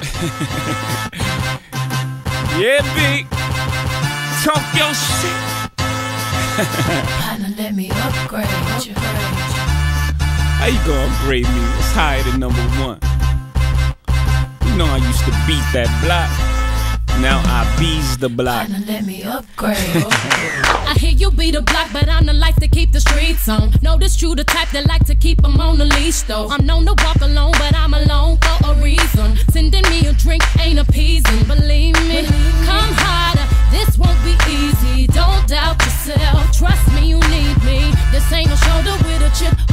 yeah, big. Talk your shit. Partner, let me upgrade you. How you gonna upgrade me? It's higher than number one. You know I used to beat that block. Now I bees the block. Partner, let me upgrade. I hear you be the block, but I'm the life to keep the streets on. Notice you the type that like to keep them on the leash, though. I'm known to walk alone, but I'm alone for a reason drink ain't appeasing, believe me. Come harder, this won't be easy. Don't doubt yourself, trust me, you need me. This ain't no shoulder with a chip